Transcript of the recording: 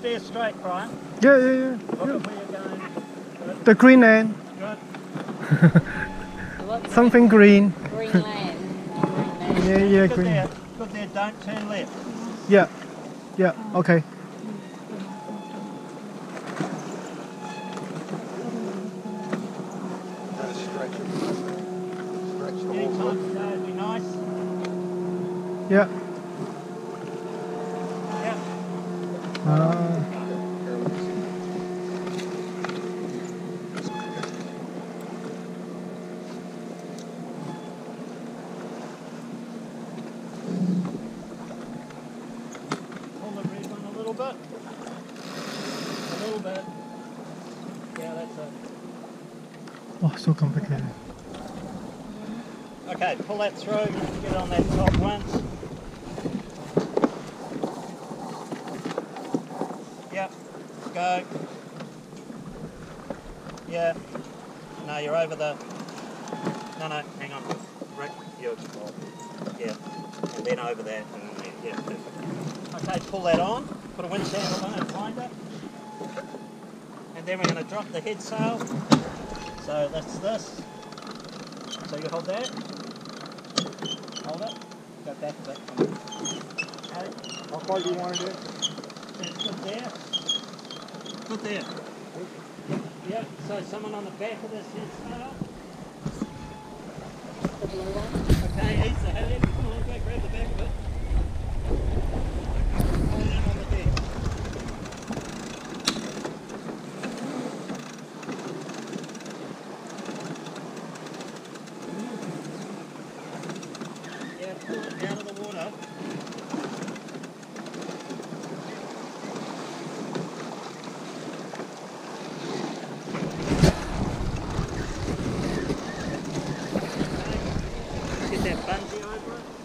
steer straight, Brian. Yeah, yeah, yeah. Look yeah. at where you're going. Good, The green land. good. Something green. Green land? Green land. Yeah, yeah, Good green. there. Good there. Don't turn left. Yeah. Yeah, okay. Gotta A little bit. Yeah, that's it. oh, so complicated. Okay, pull that through. Get on that top once. Yep. Go. Yeah. No, you're over the. No, no, hang on. You. Yeah. And then over there. And then, yeah, perfect. Okay, pull that on. Put a winch handle in and wind it. And then we're going to drop the head sail. So that's this. So you hold that. Hold it. Go back a bit. Okay. How far do you want it in? That's good there. Good there. Yep. So someone on the back of this head uh, sail. Okay, ease the head. Come on, go grab the back of it out of the water. Get that bungee over it.